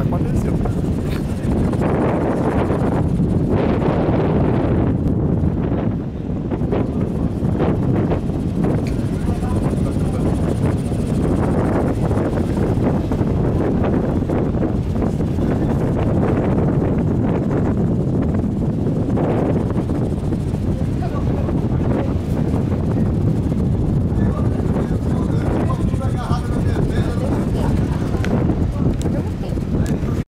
Так, what is